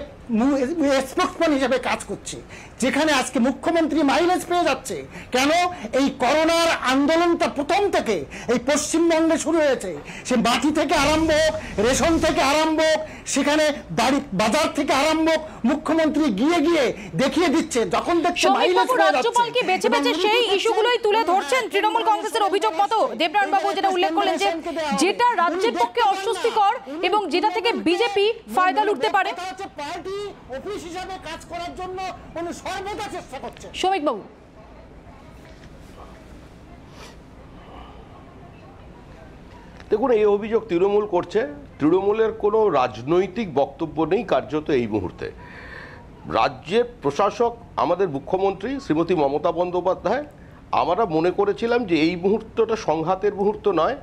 স্পোক্সম্যান হিসেবে কাজ করছে। যেখানে আজকে মুখ্যমন্ত্রী মাইলেজ পেয়ে যাচ্ছে। কেন? এই করোনার আন্দোলনটা প্রথম থেকে এই পশ্চিমবঙ্গে শুরু হয়েছে। সে মাটি থেকে আরম্ভ হোক রেশন থেকে আরম্ভ হোক সেখানে বাড়ি বাজার থেকে আরম্ভ হোক মুখ্যমন্ত্রী গিয়ে গিয়ে দেখিয়ে দিচ্ছে যখন দেখছে মাইলেজ পেয়ে বেছে বেছে সেই ইস্যুগুলোই তুলে ধরছেন তৃণমূল কংগ্রেসের অভিযোগ মতো দেবনারায়ণবাবু যেটা উল্লেখ করলেন যে যেটা রাজ্যের পক্ষে অস্বস্তিকর এবং যেটা থেকে বিজেপি ফায়দা লুটতে পারে। পার্টি অফিস হিসাবে কাজ করার জন্য সর্বদা চেষ্টা করছেন সৌমিকবাবু দেখুন এই অভিযোগ তৃণমূল করছে। তৃণমূলের কোনো রাজনৈতিক বক্তব্য নেই কার্যত এই মুহূর্তে। রাজ্যের প্রশাসক আমাদের মুখ্যমন্ত্রী শ্রীমতী মমতা বন্দ্যোপাধ্যায় আমরা মনে করেছিলাম যে এই মুহূর্তটা সংঘাতের মুহূর্ত নয়।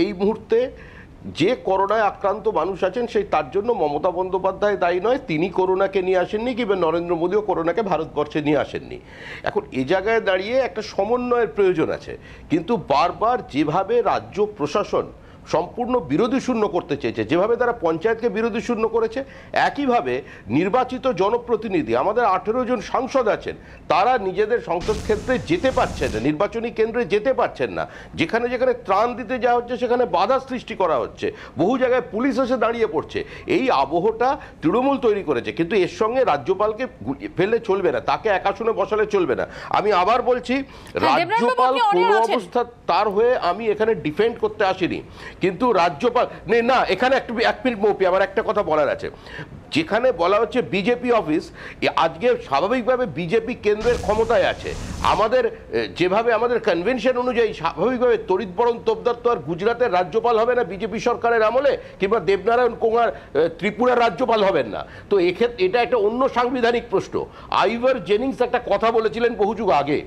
এই মুহূর্তে যে করোনায় আক্রান্ত মানুষ আছেন, সেই তার জন্য মমতা বন্দ্যোপাধ্যায় দায়ী নয়। তিনি করোনাকে নিয়ে আসেননি কিংবা নরেন্দ্র মোদীও করোনাকে ভারতবর্ষে নিয়ে আসেননি। এখন এ জায়গায় দাঁড়িয়ে একটা সমন্বয়ের প্রয়োজন আছে। কিন্তু বারবার যেভাবে রাজ্য প্রশাসন সম্পূর্ণ বিরোধী শূন্য করতে চেয়েছে। যেভাবে তারা পঞ্চায়েতকে বিরোধী শূন্য করেছে একইভাবে নির্বাচিত জনপ্রতিনিধি আমাদের আঠেরো জন সাংসদ আছেন তারা নিজেদের সংসদ ক্ষেত্রে যেতে পারছেন না নির্বাচনী কেন্দ্রে যেতে পারছেন না। যেখানে যেখানে ত্রাণ দিতে যাওয়া হচ্ছে সেখানে বাধা সৃষ্টি করা হচ্ছে। বহু জায়গায় পুলিশ এসে দাঁড়িয়ে পড়ছে। এই আবহটা তৃণমূল তৈরি করেছে কিন্তু এর সঙ্গে রাজ্যপালকে ফেললে চলবে না তাকে একা শুনে বসালে চলবে না। আমি আবার বলছি হ্যাঁ, রাজ্যপাল কোনো। অবস্থা তার হয়ে আমি এখানে ডিফেন্ড করতে আসিনি। কিন্তু রাজ্যপাল নেই না, এখানে একটু, এক মিনিট মৌপি, আমার একটা কথা বলার আছে। যেখানে বলা হচ্ছে বিজেপি অফিস আজকে স্বাভাবিকভাবে বিজেপি কেন্দ্রের ক্ষমতায় আছে। আমাদের যেভাবে আমাদের কনভেনশন অনুযায়ী স্বাভাবিকভাবে তরিতবরণ তোপদার তো আর গুজরাটের রাজ্যপাল হবে না বিজেপি সরকারের আমলে, কিংবা দেবনারায়ণ কুমার ত্রিপুরার রাজ্যপাল হবেন না। তো এক্ষেত্রে, এটা একটা অন্য সাংবিধানিক প্রশ্ন। আইভার জেনিংস একটা কথা বলেছিলেন বহু যুগ আগে,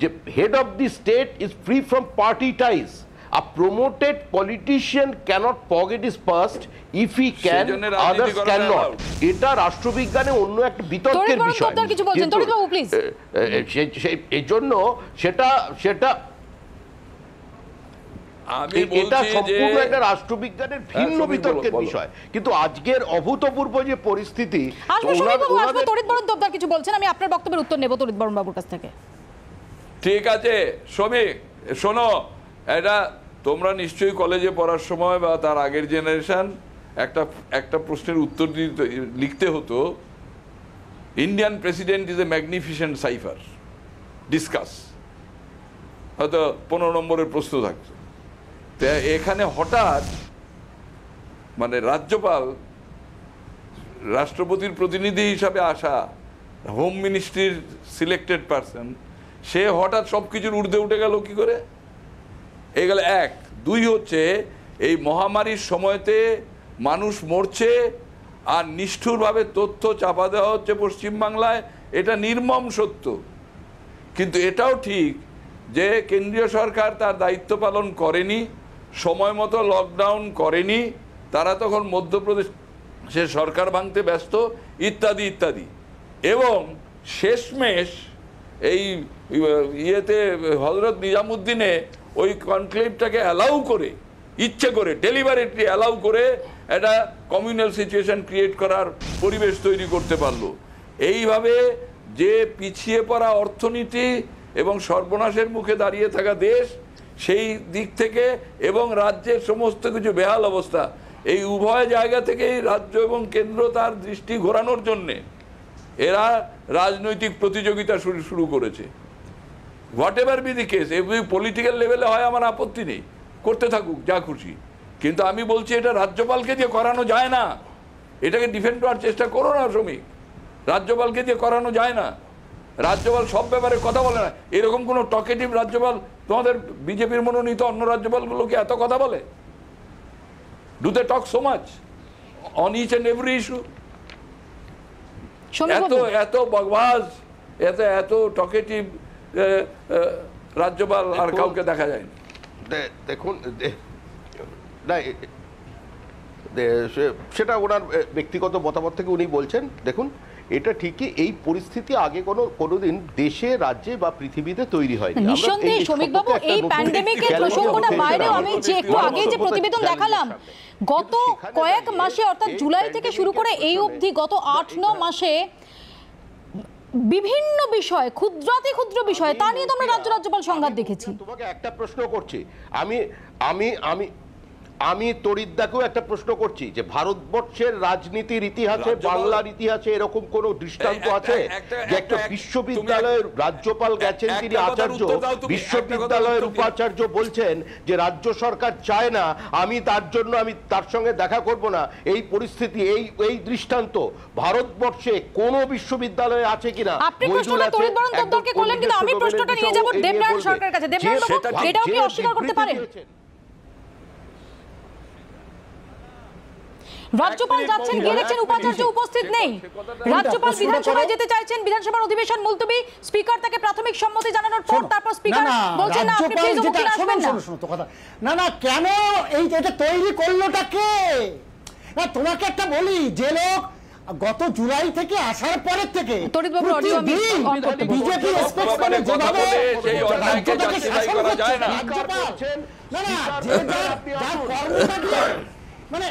যে head of the state is free from party ties A promoted politician cannot forget his past if he can, others cannot. এটা রাষ্ট্রবিজ্ঞানে অন্য একটা বিতর্কের বিষয়। কিছু বলছেন। জন্য সেটা সেটা আমি এটা সম্পূর্ণ একটা রাষ্ট্রবিজ্ঞানের ভিন্ন শ্রমিক বিতর্কের বিষয়। কিন্তু আজকের অভূতপূর্ব যে পরিস্থিতি কিছু বলছেন আমি আপনার বক্তব্যের উত্তর নেব বরণ বাবুর কাছ থেকে। ঠিক আছে শ্রমিক শোনো এটা তোমরা নিশ্চয়ই কলেজে পড়ার সময় বা তার আগের জেনারেশন একটা একটা প্রশ্নের উত্তর দিতে, লিখতে হতো Indian president is a magnificent cipher discuss হয়তো পনেরো নম্বরের প্রশ্ন থাকতো। তা এখানে হঠাৎ মানে রাজ্যপাল রাষ্ট্রপতির প্রতিনিধি হিসাবে আসা হোম মিনিস্ট্রির সিলেক্টেড পারসন সে হঠাৎ সব কিছুর ঊর্ধ্বে উঠে গেল কি করে? এই গেল এক। দুই হচ্ছে, এই মহামারীর সময়তে মানুষ মরছে আর নিষ্ঠুরভাবে তথ্য চাপা দেওয়া হচ্ছে পশ্চিমবাংলায়, এটা নির্মম সত্য। কিন্তু এটাও ঠিক যে কেন্দ্রীয় সরকার তার দায়িত্ব পালন করেনি, সময় মতো লকডাউন করেনি, তারা তখন মধ্যপ্রদেশ সে সরকার ভাঙতে ব্যস্ত, ইত্যাদি ইত্যাদি। এবং শেষমেশ এই ইয়েতে হজরত নিজামুদ্দিনে ওই কনক্লেভটাকে অ্যালাউ করে, ইচ্ছে করে ডেলিভারেটলি অ্যালাউ করে একটা কমিউনাল সিচুয়েশন ক্রিয়েট করার পরিবেশ তৈরি করতে পারল। এইভাবে যে পিছিয়ে পড়া অর্থনীতি এবং সর্বনাশের মুখে দাঁড়িয়ে থাকা দেশ, সেই দিক থেকে এবং রাজ্যের সমস্ত কিছু বেহাল অবস্থা, এই উভয় জায়গা থেকেই রাজ্য এবং কেন্দ্র তার দৃষ্টি ঘোরানোর জন্যে এরা রাজনৈতিক প্রতিযোগিতা শুরু করেছে। Whatever be the case এগুলি পলিটিক্যাল লেভেলে হয় আমার আপত্তি নেই। করতে থাকুক যা খুশি। কিন্তু আমি বলছি এটা রাজ্যপালকে দিয়ে করানো যায় না। এটাকে ডিফেন্ড করার চেষ্টা করো না শ্রমিক। রাজ্যপালকে দিয়ে করানো যায় না। রাজ্যপাল সব ব্যাপারে কথা বলে না। এরকম কোনো টকেটিভ রাজ্যপাল তোমাদের বিজেপির মনোনীত অন্য রাজ্যপালগুলো কি এত কথা বলে? Do they talk so much on each and every issue এত এত বকবাস এত এত টকেটিভ রাজ্যপাল আর কাউকে দেখা যায়নি। দেখুন না সেটা ওনার ব্যক্তিগত মতামত থেকে উনি বলছেন। দেখুন এটা ঠিকই এই পরিস্থিতি আগে কোনো কোনোদিন দেশে রাজ্যে বা পৃথিবীতে তৈরি হয়নি। নিঃসন্দেহে শ্রমিক বাবু এই প্যান্ডেমিকের প্রসঙ্গটা বাইরেও আমি যে একটু আগে যে প্রতিবেদন চ্যালেঞ্জের দেখালাম গত কয়েক মাসে অর্থাৎ জুলাই থেকে শুরু করে এই অবধি গত আট ন মাসে বিভিন্ন বিষয় ক্ষুদ্রাতি ক্ষুদ্র বিষয় তা নিয়ে তো আমরা রাজ্য রাজ্যপাল সংঘাত দেখেছি। তোমাকে একটা প্রশ্ন করছি। আমি আমি আমি আমি তরিদ্দাকেও একটা প্রশ্ন করছি যে ভারতবর্ষের রাজনীতির ইতিহাসে বাংলার ইতিহাসে এরকম কোন দৃষ্টান্ত আছে? যে একটা বিশ্ববিদ্যালয়ের রাজ্যপাল গেছেন তিনি আচার্য বিশ্ববিদ্যালয়ের উপাচার্য বলছেন যে রাজ্য সরকার চায় না আমি তার জন্য আমি তার সঙ্গে দেখা করব না। এই পরিস্থিতি এই এই দৃষ্টান্ত ভারতবর্ষে কোন বিশ্ববিদ্যালয়ে আছে কিনা? মইদুল আছে, আমি প্রশ্নটা নিয়ে যাব দেবনারায়ণ সরকারের কাছে। দেবনারায়ণ বাবু এটাও কি অস্বীকার করতে পারেন। রাজ্যপাল যাচ্ছেন গিয়ে দেখছেন উপাচার্য উপস্থিত নেই রাজ্যপাল বিধানসভায় যেতে চাইছেন বিধানসভার অধিবেশন মুলতবি স্পিকার তাকে প্রাথমিক সম্মতি জানানোর পর তারপর স্পিকার বলছেন না আপনি প্লিজ অমুকিন আসবেন না। না না কেন এই এটা তৈরি করলোটা কে না তোমাকে একটা বলি যে লোক গত জুলাই থেকে আসার পরের থেকে। বিজেপি কথা যেভাবে রাজ্যটাকে শাসন করছে, রাজ্যপাল না না যে যার। কর্মটা দিয়ে মানে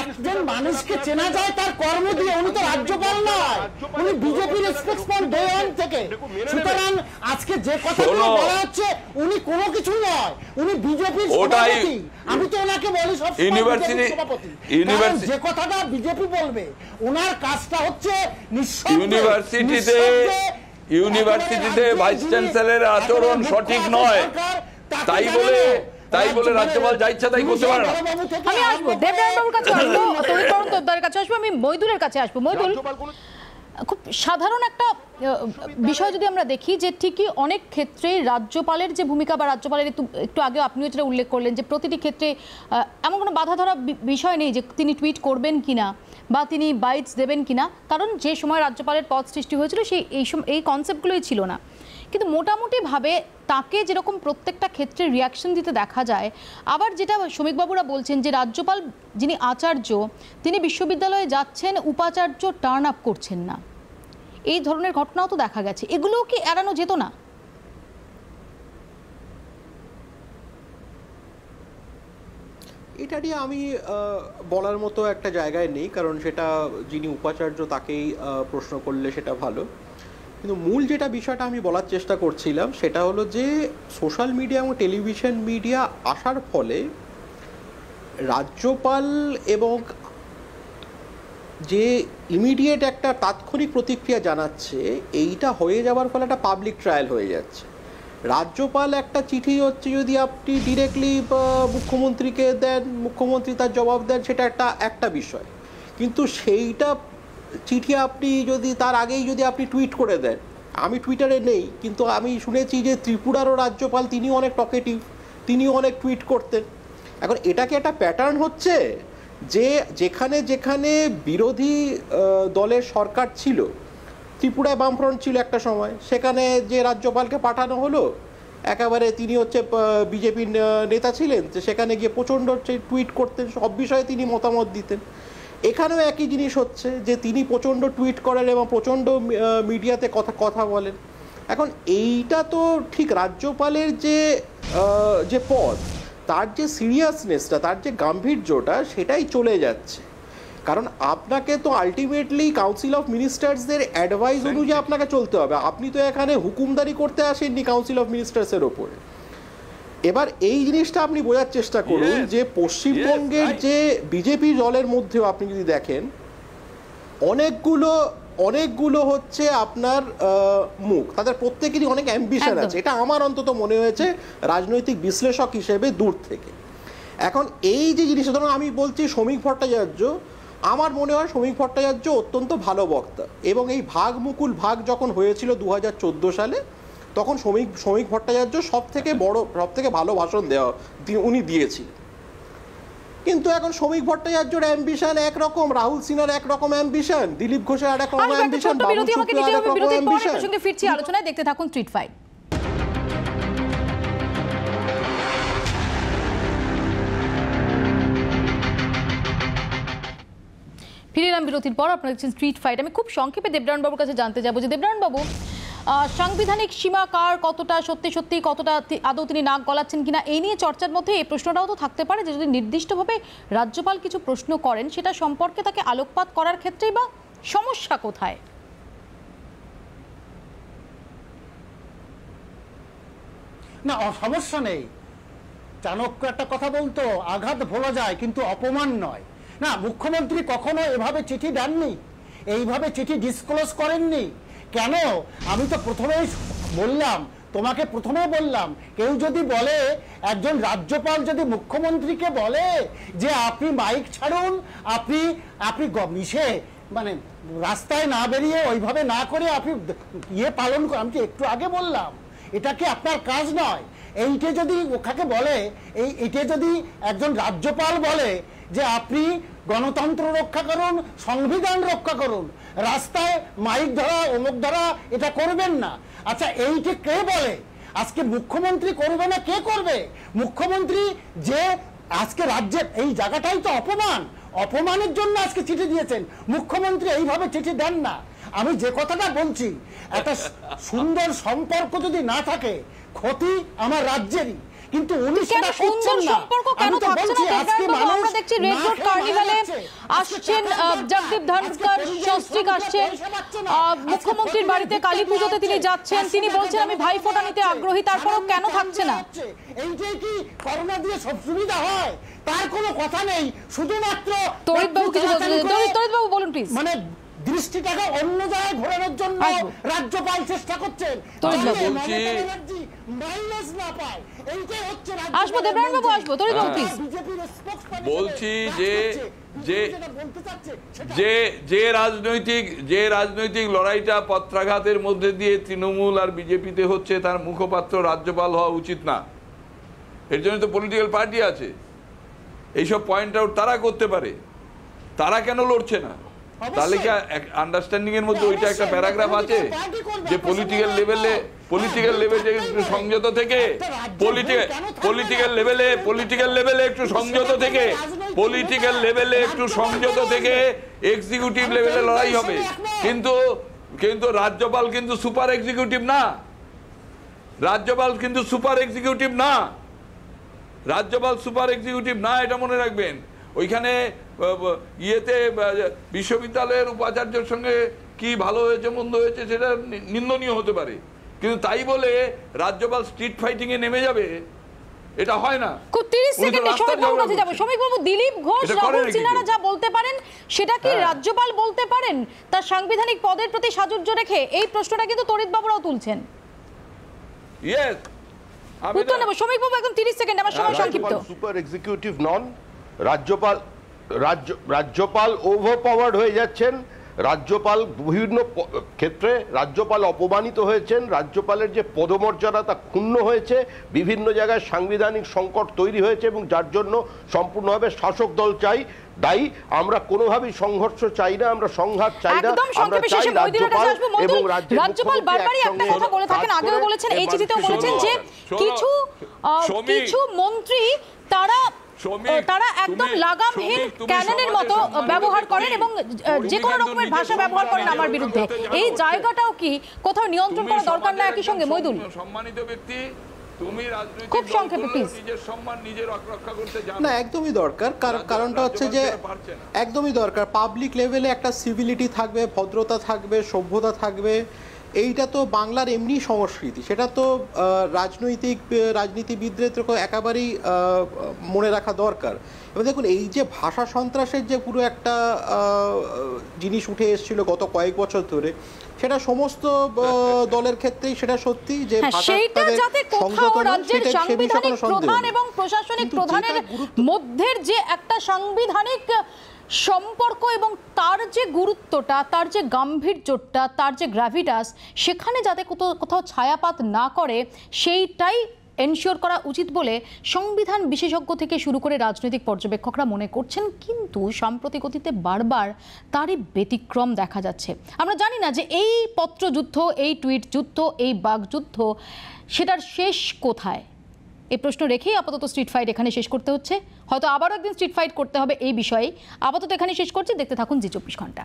একজন মানুষকে চেনা যায় তার কর্ম দিয়ে উনি তো রাজ্যপাল নয়। উনি বিজেপির স্পোক্সম্যান ডে ওয়ান থেকে। দেখুন, নেবেন। সুতরাং আজকে যে কথাগুলো বলা হচ্ছে উনি কোনো কিছু নয়। উনি বিজেপির সভাপতি। আমি তো ওনাকে বলি সব University- সভাপতি। যে কথাটা বিজেপি বলবে ওনার কাজটা হচ্ছে ইউনিভার্সিটিতে ইউনিভার্সিটিতে ভাইস চ্যান্সেলরের আচরণ সঠিক নয়। তাই বলে তাই বলে রাজ্যপাল যা ইচ্ছা তাই করতে পারে না। আমি আসব দেবনারায়ণ বাবুর কাছে আসব তরিৎ বরণ তোদ্দারের কাছে আসব আমি মইদুলের কাছে আসব। মইদুল খুব সাধারণ একটা বিষয় যদি আমরা দেখি যে ঠিকই অনেক ক্ষেত্রে রাজ্যপালের যে ভূমিকা বা রাজ্যপালের একটু একটু আগে আপনিও যেটা উল্লেখ করলেন যে প্রতিটি ক্ষেত্রে এমন কোনো বাধা ধরা বিষয় নেই যে তিনি টুইট করবেন কিনা বা তিনি বাইটস দেবেন কিনা। কারণ যে সময় রাজ্যপালের পদ সৃষ্টি হয়েছিল সেই এই এই কনসেপ্টগুলোই ছিল না। কিন্তু মোটামুটিভাবে তাকে যেরকম প্রত্যেকটা ক্ষেত্রে রিয়াকশন দিতে দেখা যায়, আবার যেটা শ্রমিকবাবুরা বলছেন যে রাজ্যপাল যিনি আচার্য, তিনি বিশ্ববিদ্যালয়ে যাচ্ছেন, উপাচার্য টার্ন আপ করছেন না। এই ধরনের ঘটনাও তো দেখা গেছে। এগুলোও কি এড়ানো যেত না? এটা নিয়ে আমি বলার মতো একটা জায়গায় নেই, কারণ সেটা যিনি উপাচার্য তাকেই প্রশ্ন করলে সেটা ভালো। কিন্তু মূল যেটা বিষয়টা আমি বলার চেষ্টা করছিলাম, সেটা হলো যে সোশ্যাল মিডিয়া এবং টেলিভিশন মিডিয়া আসার ফলে রাজ্যপাল এবং যে ইমিডিয়েট একটা তাৎক্ষণিক প্রতিক্রিয়া জানাচ্ছে, এইটা হয়ে যাওয়ার ফলে একটা পাবলিক ট্রায়াল হয়ে যাচ্ছে। রাজ্যপাল একটা চিঠি হচ্ছে, যদি আপনি ডিরেক্টলি মুখ্যমন্ত্রীকে দেন, মুখ্যমন্ত্রী তার জবাব দেন, সেটা একটা একটা বিষয়। কিন্তু সেইটা চিঠি আপনি যদি, তার আগেই যদি আপনি টুইট করে দেন, আমি টুইটারে নেই, কিন্তু আমি শুনেছি যে ত্রিপুরারও রাজ্যপাল, তিনিও অনেক টকেটিভ, তিনিও অনেক টুইট করতেন। এখন এটা কি একটা প্যাটার্ন হচ্ছে? যে যেখানে যেখানে বিরোধী দলের সরকার ছিল, ত্রিপুরায় বামফ্রন্ট ছিল একটা সময়, সেখানে যে রাজ্যপালকে পাঠানো হলো, একেবারে তিনি হচ্ছে বিজেপির নেতা ছিলেন সেখানে গিয়ে প্রচণ্ড টুইট করতেন, সব বিষয়ে তিনি মতামত দিতেন। এখানেও একই জিনিস হচ্ছে যে তিনি প্রচণ্ড টুইট করেন এবং প্রচণ্ড মিডিয়াতে কথা কথা বলেন। এখন এইটা তো ঠিক রাজ্যপালের যে যে পদ তার যে সিরিয়াসনেসটা তার যে গাম্ভীর্যটা সেটাই চলে যাচ্ছে। কারণ আপনাকে তো আলটিমেটলি কাউন্সিল অফ মিনিস্টার্সদের অ্যাডভাইস অনুযায়ী আপনাকে চলতে হবে। আপনি তো এখানে হুকুমদারি করতে আসেননি কাউন্সিল অফ মিনিস্টার্সের ওপরে। এবার এই জিনিসটা আপনি বোঝার চেষ্টা করুন যে পশ্চিমবঙ্গের যে বিজেপি দলের মধ্যেও আপনি যদি দেখেন অনেকগুলো অনেকগুলো হচ্ছে আপনার আহ, মুখ তাদের প্রত্যেকেরই অনেক অ্যাম্বিশন আছে। এটা আমার অন্তত মনে হয়েছে রাজনৈতিক বিশ্লেষক হিসেবে দূর থেকে। এখন এই যে জিনিসটা ধরুন আমি বলছি শ্রমিক ভট্টাচার্য আমার মনে হয় শ্রমিক ভট্টাচার্য অত্যন্ত ভালো বক্তা। এবং এই ভাগ মুকুল ভাগ যখন হয়েছিল দু হাজার চোদ্দ সালে তখন শ্রমিক শ্রমিক ভট্টাচার্য সব থেকে বড় সব থেকে ভালো ভাষণ দেওয়া উনি দিয়েছিলেন। কিন্তু এখন শ্রমিক ভট্টাচার্যর অ্যাম্বিশন একরকম রাহুল সিনহার একরকম অ্যাম্বিশন দিলীপ ঘোষের একরকম অ্যাম্বিশন পর এই প্রসঙ্গে ফিরছি আলোচনায় দেখতে থাকুন ট্রিট ফাইট ফিরে এলাম বিরতির পর আপনারা দেখছেন স্ট্রিট ফাইট আমি খুব সংক্ষেপে দেবরান বাবুর কাছে জানতে যাব যে দেবরান বাবু সাংবিধানিক সীমা কার, কতটা সত্যি সত্যি, কতটা আদৌ তিনি নাক গলাচ্ছেন কিনা, এই নিয়ে চর্চার মধ্যে এই প্রশ্নটাও তো থাকতে পারে যে যদি নির্দিষ্টভাবে রাজ্যপাল কিছু প্রশ্ন করেন, সেটা সম্পর্কে তাকে আলোকপাত করার ক্ষেত্রেই বা সমস্যা কোথায়? না সমস্যা নেই। চাণক্য একটা কথা বলতো, আঘাত ভোলা যায়, কিন্তু অপমান নয়। না, মুখ্যমন্ত্রী কখনো এভাবে চিঠি দেননি? এইভাবে চিঠি ডিসক্লোজ করেননি? কেন? আমি তো প্রথমেই বললাম, তোমাকে প্রথমে বললাম, কেউ যদি বলে, একজন রাজ্যপাল যদি মুখ্যমন্ত্রীকে বলে যে আপনি মাইক ছাড়ুন, আপনি আপনি মিশে মানে রাস্তায় না বেরিয়ে ওইভাবে না করে আপনি ইয়ে পালন করুন আমি একটু আগে বললাম? এটা কি আপনার কাজ নয়? এইটা যদি ওখাকে বলে, এই এটা যদি একজন রাজ্যপাল বলে যে আপনি গণতন্ত্র রক্ষা করুন, সংবিধান রক্ষা করুন রাস্তায় মাইক ধরা, অমুক ধরা, এটা করবেন না। আচ্ছা এইটা কে বলে? আজকে মুখ্যমন্ত্রী করবে না, কে করবে? মুখ্যমন্ত্রী যে আজকে রাজ্যের, এই জায়গাটাই তো অপমান। অপমানের জন্য আজকে চিঠি দিয়েছেন। মুখ্যমন্ত্রী এইভাবে চিঠি দেন না। আমি যে কথাটা বলছি, একটা সুন্দর সম্পর্ক যদি না থাকে, ক্ষতি আমার রাজ্যেরই। কিন্তু উনি সেটা সুন্দর করছেন না। সম্পর্ক কেন থাকছে না? আজকে বাবু? আমরা দেখছি রেড রোড কার্নিভালে আসছেন। জগদীপ ধনকর আসছেন মুখ্যমন্ত্রীর বাড়িতে কালী পুজোতে তিনি যাচ্ছেন তিনি বলছেন আমি ভাইফোঁটা পাচ্ছে। নিতে আগ্রহী তারপরেও কেন থাকছে না? হচ্ছে। এইটাই কি করোনা দিয়ে সব সুবিধা হয়? তার কোনো কথা নেই। শুধুমাত্র কিছু বলতে তাড়াতাড়ি করে- তড়িৎ তড়িৎবাবু বলুন প্লিজ মানে দৃষ্টিটাকে অন্য জায়গায় ঘোরানোর জন্য রাজ্যপাল চেষ্টা করছেন। বলছি- হিসেবে যে- যে যে রাজনৈতিক যে রাজনৈতিক লড়াইটা পত্রাঘাতের মধ্যে দিয়ে তৃণমূল আর বিজেপিতে হচ্ছে তার মুখপাত্র রাজ্যপাল হওয়া উচিত না। এর জন্য তো পলিটিক্যাল পার্টি আছে। এইসব পয়েন্ট আউট তারা করতে পারে। তারা কেন লড়ছে না? তাহলে কি আন্ডারস্ট্যান্ডিং এর মধ্যে ওইটা একটা প্যারাগ্রাফ আছে? যে পলিটিক্যাল লেভেলে পলিটিক্যাল লেভেলে একটু সংযত থেকে পলিটিক্যাল পলিটিক্যাল লেভেলে পলিটিক্যাল লেভেলে একটু সংযত থেকে পলিটিক্যাল লেভেলে একটু সংযত থেকে এক্সিকিউটিভ লেভেলে লড়াই হবে। কিন্তু কিন্তু রাজ্যপাল কিন্তু সুপার এক্সিকিউটিভ না। রাজ্যপাল কিন্তু সুপার এক্সিকিউটিভ না। রাজ্যপাল সুপার এক্সিকিউটিভ না এটা মনে রাখবেন। ওইখানে ইয়েতে বিশ্ববিদ্যালয়ের উপাচার্যের সঙ্গে কি ভালো হয়েছে মন্দ হয়েছে সেটা নিন্দনীয় হতে পারে। কিন্তু তাই বলে রাজ্যপাল স্ট্রিট ফাইটিং এ নেমে যাবে এটা হয় না। দিলীপ ঘোষ রাহুল সিনহারা যা বলতে পারেন সেটা কি হ্যাঁ। রাজ্যপাল বলতে পারেন? তার সাংবিধানিক পদের প্রতি রেখে এই প্রশ্নটা কিন্তু তরিত বাবুরাও তুলছেন ইয়েস উত্তর নেব। শ্রমিক বাবু একদম তিরিশ সেকেন্ড আমার সময় সংক্ষিপ্ত। সুপার এক্সিকিউটিভ নন। রাজ্যপাল রাজ্য রাজ্যপাল ওভার পাওয়ার্ড হয়ে যাচ্ছেন। রাজ্যপাল বিভিন্ন ক্ষেত্রে রাজ্যপাল অপমানিত হয়েছেন। রাজ্যপালের যে পদমর্যাদা তা ক্ষুণ্ণ হয়েছে। বিভিন্ন জায়গায় সাংবিধানিক সংকট তৈরি হয়েছে এবং যার জন্য সম্পূর্ণভাবে শাসক দল চাই দায়ী। আমরা কোনোভাবেই সংঘর্ষ চাই না আমরা সংঘাত চাই না। আমরা চাই রাজ্যপাল এবং রাজ্যপাল বারবারই একটা কথা বলে থাকেন। আগেও বলেছেন এই চিঠিতেও বলেছেন যে কিছু কিছু মন্ত্রী তারা তারা একদম লাগামহীন ক্যাননের মতো ব্যবহার করেন এবং যে কোনো রকমের ভাষা ব্যবহার করেন আমার বিরুদ্ধে। এই জায়গাটাও কি কোথাও নিয়ন্ত্রণ করা দরকার না একই সঙ্গে মইদুল সম্মানিত ব্যক্তি তুমি খুব সংক্ষেপে, করলেও নিজের সম্মান নিজের রক্ষা করতে জানো। না একদমই দরকার। কার- কারণটা হচ্ছে যে। একদমই দরকার। পাবলিক লেভেলে একটা সিভিলিটি থাকবে ভদ্রতা থাকবে সভ্যতা থাকবে। এইটা তো বাংলার এমনি সংস্কৃতি। সেটা তো রাজনৈতিক রাজনীতিবিদদের তো একেবারেই মনে রাখা দরকার। এবার দেখুন এই যে ভাষা সন্ত্রাসের যে পুরো একটা জিনিস উঠে এসেছিল গত কয়েক বছর ধরে সেটা সমস্ত দলের ক্ষেত্রেই সেটা সত্যি যে হ্যাঁ, ভাষা সেইটা যাতে কোথাও রাজ্যের সাংবিধানিক প্রধান এবং প্রশাসনিক প্রধানের মধ্যের যে একটা সাংবিধানিক সম্পর্ক এবং তার যে গুরুত্বটা, তার যে গাম্ভীর্যটা, তার যে গ্র্যাভিটাস সেখানে যাতে কোথাও কোথাও ছায়াপাত না করে, সেইটাই এনশিওর করা উচিত বলে সংবিধান বিশেষজ্ঞ থেকে শুরু করে রাজনৈতিক পর্যবেক্ষকরা মনে করছেন। কিন্তু সাম্প্রতিক অতীতে বারবার তারই ব্যতিক্রম দেখা যাচ্ছে। আমরা জানি না যে এই পত্রযুদ্ধ, এই টুইট যুদ্ধ, এই বাগযুদ্ধ সেটার শেষ কোথায়? এই প্রশ্ন রেখেই আপাতত স্ট্রিট ফাইট এখানে শেষ করতে হচ্ছে। হয়তো আবারও একদিন স্ট্রিট ফাইট করতে হবে এই বিষয়ে আপাতত এখানে শেষ করছি। দেখতে থাকুন জি চব্বিশ ঘণ্টা।